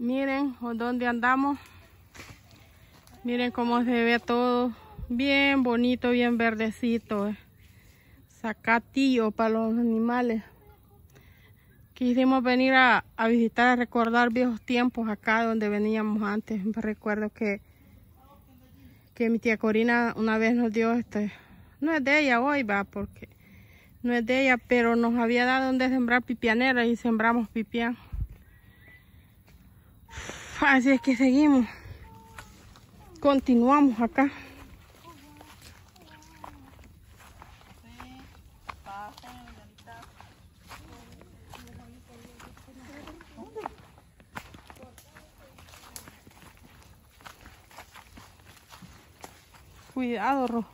Miren dónde andamos. Miren cómo se ve todo. Bien bonito, bien verdecito. Eh. Sacatillo para los animales. Quisimos venir a, visitar, a recordar viejos tiempos acá donde veníamos antes. Recuerdo que, que mi tía Corina una vez nos dio este, no es de ella hoy, va, porque no es de ella, pero nos había dado donde sembrar pipianera y sembramos pipián. Así es que seguimos. Continuamos acá. Cuidado, Ro.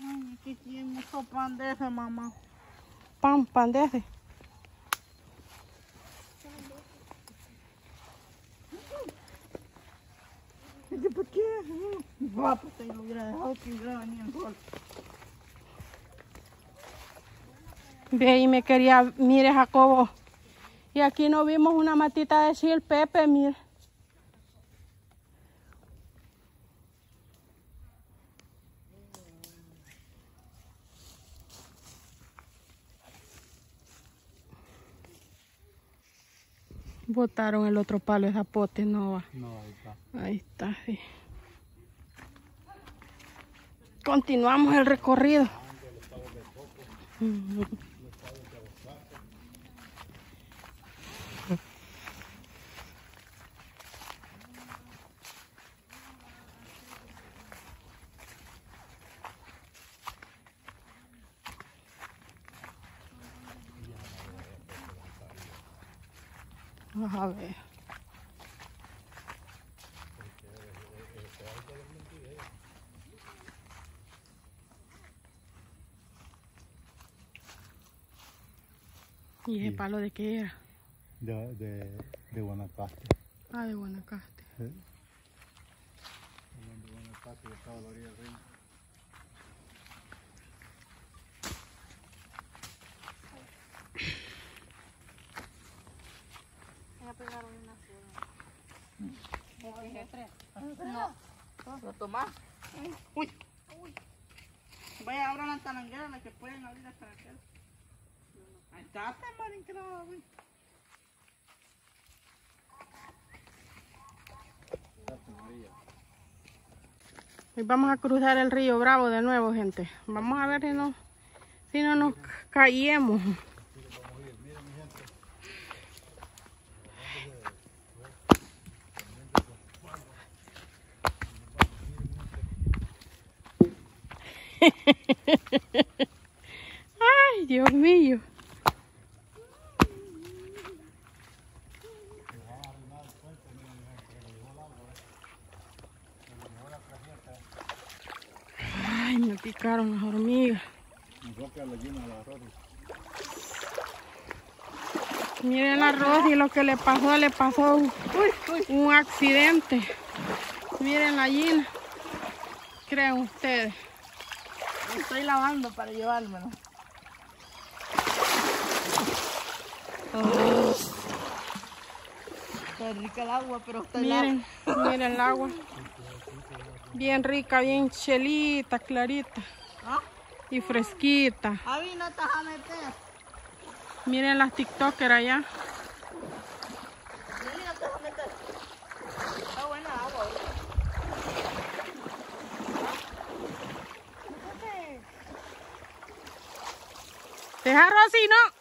Ay, aquí tiene mucho pan de ese, mamá. Pan, pan de ese. ¿Por qué? Guapo, te lo hubiera dejado que hubiera venido el sol. Ve ahí me quería, mire Jacobo. Y aquí no vimos una matita de chile pepe, mire. Botaron el otro palo de zapote, no va. No, ahí está. Ahí está, sí. Continuamos el recorrido. A ver. ¿Y ese palo de qué era? De, de, de Guanacaste. Ah, de Guanacaste. Sí. De Guanacaste, estaba la orilla del río. Ya pegaron una No. ¿Lo tomás? Uy. Vaya, abran la talanguera, la que pueden abrir la talanguera. Ahí está, marín, que. Hoy vamos a cruzar el río Bravo de nuevo, gente. Vamos a ver si no, si no nos caemos. Ay, Dios mío. Ay, me picaron las hormigas. Miren la Rosy, lo que le pasó, le pasó un, un accidente. Miren la Gina. Creen ustedes. Estoy lavando para llevármelo. Está rica el agua, pero está Miren, miren el agua. Bien rica, bien chelita, clarita ¿Ah? y fresquita. Avi, no te vas a meter. Miren las TikTokers allá. Lili, no te vas a meter. Está buena agua. Métete. Deja Rosy, no.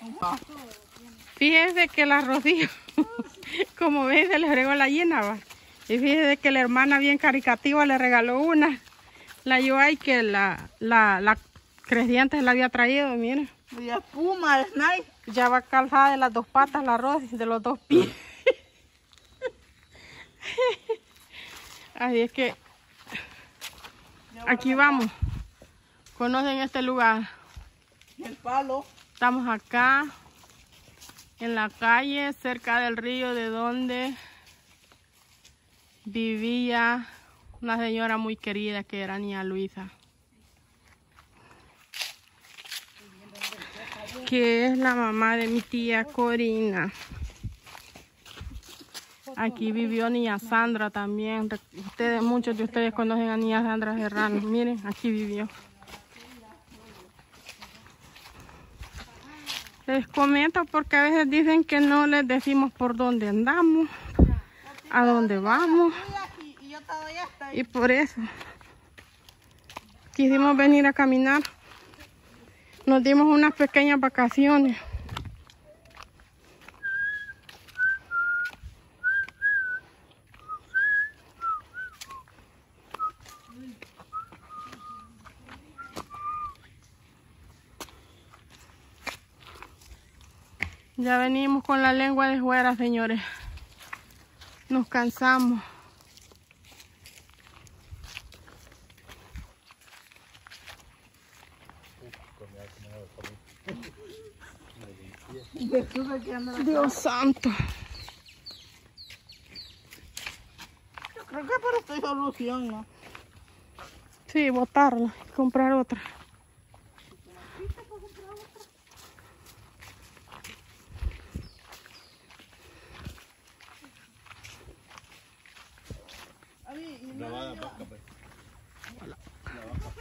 Vamos a. Fíjense que la Rocío, como ven, se le regó la llena, va. Y fíjense que la hermana bien caricativa le regaló una. La Yoay que la, la, la creciente la había traído, miren. Y espuma, el snipe. Ya va calzada de las dos patas la arroz y de los dos pies. Así es que aquí vamos. Conocen este lugar. El palo. Estamos acá en la calle cerca del río de donde vivía una señora muy querida que era niña Luisa. Que es la mamá de mi tía Corina. Aquí vivió niña Sandra también. Ustedes, muchos de ustedes conocen a niña Sandra Serrano. Miren, aquí vivió. Les comento porque a veces dicen que no les decimos por dónde andamos, a dónde vamos. Y, por eso quisimos venir a caminar. Nos dimos unas pequeñas vacaciones. Ya venimos con la lengua de fuera, señores. Nos cansamos. Dios santo. Yo creo que para esta solución, ¿no? Sí, botarla y comprar otra. La va a vaca, pues. La vaca.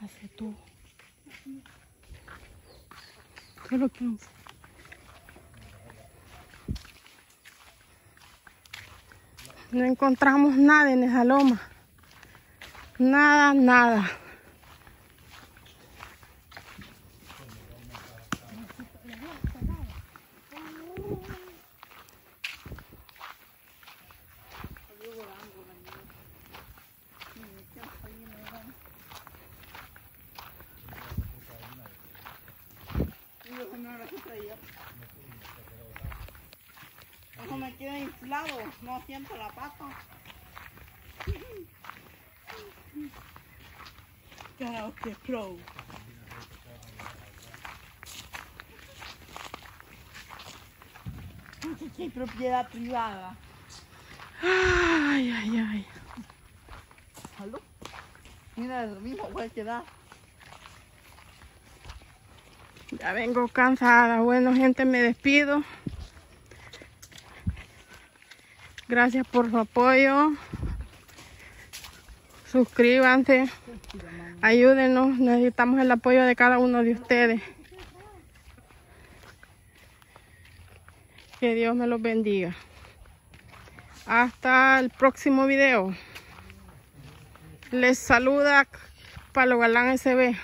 Hace tú. Solo 15. No encontramos nada en esa loma. Nada, nada. Y yo no era que traía. Eso inflado, no siento la pata. Karaoke Pro. Hay propiedad privada. Ay, ay, ay. ¿Aló? Mira, lo mismo puede quedar. Ya vengo cansada. Bueno, gente, me despido. Gracias por su apoyo. Suscríbanse. Ayúdenos. Necesitamos el apoyo de cada uno de ustedes. Que Dios me los bendiga. Hasta el próximo video. Les saluda Palo Galán SB.